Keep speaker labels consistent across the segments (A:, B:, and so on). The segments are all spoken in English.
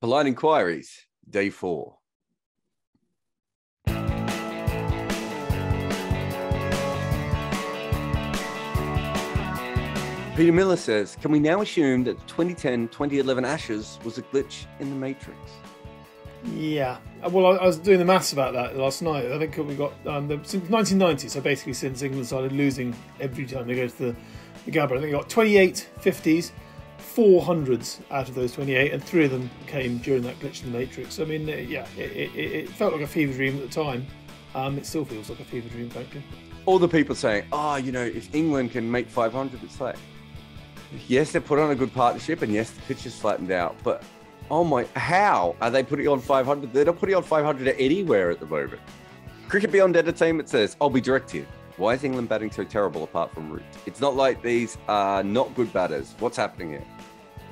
A: Polite Enquiries, day four. Peter Miller says, Can we now assume that the 2010 2011 Ashes was a glitch in the Matrix?
B: Yeah. Uh, Well, I, was doing the maths about that last night. I think we got um, the, since 1990, so basically since England started losing every time they go to the, the Gabba, I think we got 28 50s, four hundreds out of those 28, and three of them came during that glitch in the Matrix. I mean, uh, yeah, it, it, it felt like a fever dream at the time. Um, it still feels like a fever dream, frankly.
A: All the people saying, Oh, you know, if England can make 500, it's like, yes, they put on a good partnership, and yes, the pitch is flattened out, but oh my, how are they putting on 500? They're not putting on 500 anywhere at the moment. Cricket Beyond Entertainment says, I'll be direct here. Why is England batting so terrible apart from Root? It's not like these are not good batters. What's happening here?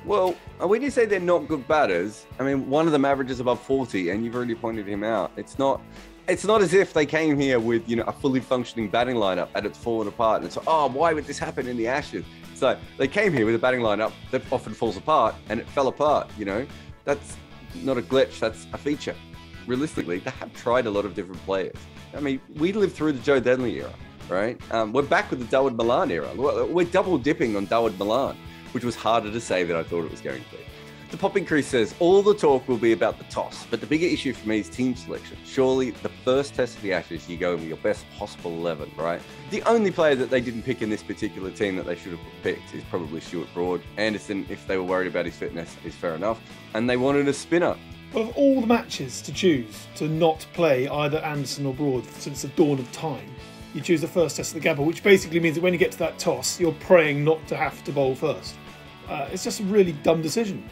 A: Well, uh, when you say they're not good batters, I mean, one of them averages above 40, and you've already pointed him out. It's not. It's not as if they came here with you know a fully functioning batting lineup and it's fallen apart. And it's oh, why would this happen in the Ashes? So they came here with a batting lineup that often falls apart, and it fell apart. You know, that's not a glitch. That's a feature. Realistically, they have tried a lot of different players. I mean, we lived through the Joe Denley era, right? Um, we're back with the Dawid Malan era. We're we're double dipping on Dawid Malan, which was harder to say than I thought it was going to be. The Popping Crease says all the talk will be about the toss, but the bigger issue for me is team selection. Surely the first test of the Ashes, you go with your best possible 11, right? The only player that they didn't pick in this particular team that they should have picked is probably Stuart Broad. Anderson, if they were worried about his fitness, is fair enough. And they wanted a spinner.
B: Well, of all the matches to choose to not play either Anderson or Broad since the dawn of time, you choose the first test of the Gabba, which basically means that when you get to that toss, you're praying not to have to bowl first. Uh, it's just a really dumb decision.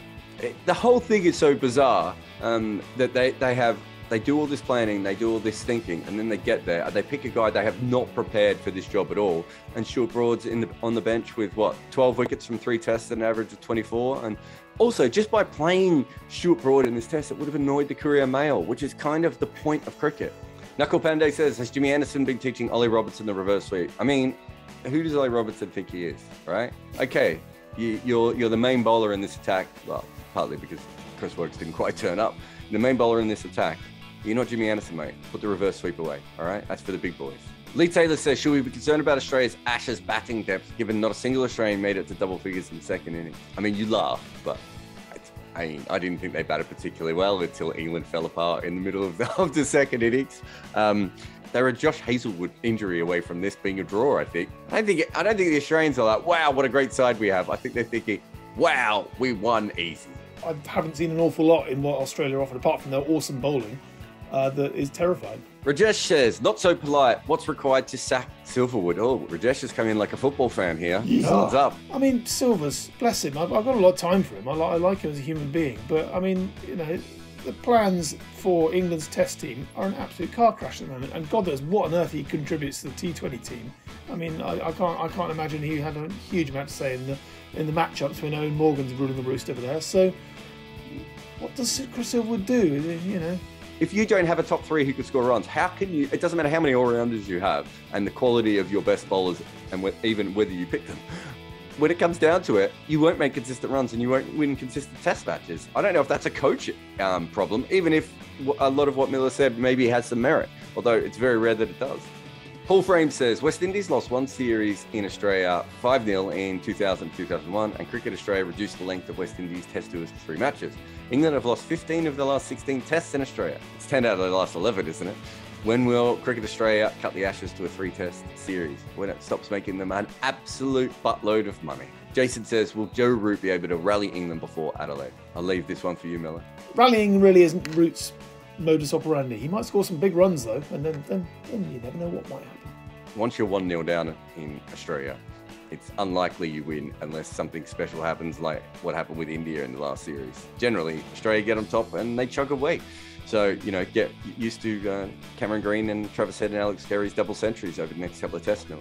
A: It- the whole thing is so bizarre um, that they, they have they do all this planning, they do all this thinking, and then they get there they pick a guy they have not prepared for this job at all. And Stuart Broad's in the, on the bench with what 12 wickets from three tests an average of 24. And also, just by playing Stuart Broad in this test, it would have annoyed the Courier Mail, which is kind of the point of cricket. Knuckle Panday says, Has Jimmy Anderson been teaching Ollie Robinson the reverse sweep? I mean, who does Ollie Robinson think he is, right? Okay, you, you're you're the main bowler in this attack. Well, partly because Chris Woakes didn't quite turn up. The main bowler in this attack. You're not Jimmy Anderson, mate. Put the reverse sweep away. All right, that's for the big boys. Lee Taylor says, should we be concerned about Australia's Ashes batting depth, given not a single Australian made it to double figures in the second inning? I mean, you laugh, but I, I didn't think they batted particularly well until England fell apart in the middle of the, of the second innings. Um, they're a Josh Hazlewood injury away from this being a draw. I think. I don't think. I don't think the Australians are like, "Wow, what a great side we have." I think they're thinking, "Wow, we won easy."
B: I haven't seen an awful lot in what Australia offered, apart from their awesome bowling, uh, that is terrifying.
A: Rajesh says, "Not so polite. What's required to sack Silverwood?" Oh, Rajesh has come in like a football fan here. Thumbs up.
B: I mean, Silvers, bless him. I've, I've got a lot of time for him. I, li- I like him as a human being, but I mean, you know, the plans for England's Test team are an absolute car crash at the moment. And God knows what on earth he contributes to the T20 team. I mean, I, I can't, I can't imagine he had a huge amount to say in the in the matchups when Eoin Morgan's ruling the roost over there. So, what does Chris Silverwood do? You know,
A: if you don't have a top three who can score runs, how can you? It doesn't matter how many all-rounders you have and the quality of your best bowlers, and wh- even whether you pick them. When it comes down to it, you won't make consistent runs and you won't win consistent test matches. I don't know if that's a coach um, problem, even if a lot of what Miller said maybe has some merit, although it's very rare that it does. Paul Frame says West Indies lost one series in Australia 5 0 in 2000 2001, and Cricket Australia reduced the length of West Indies test tours to three matches. England have lost 15 of the last 16 tests in Australia. It's 10 out of the last 11, isn't it? When will Cricket Australia cut the Ashes to a three test series? When it stops making them an absolute buttload of money. Jason says, Will Joe Root be able to rally England before Adelaide? I'll leave this one for you, Miller.
B: rallying really isn't Root's modus operandi. He might score some big runs though, and then, then, then you never know what might happen.
A: Once you're 1 0 down in Australia, it's unlikely you win unless something special happens, like what happened with India in the last series. Generally, Australia get on top and they chug away. So, you know, get used to uh, Cameron Green and Travis Head and Alex Carey's double centuries over the next couple of test now.